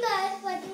guys for